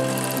Música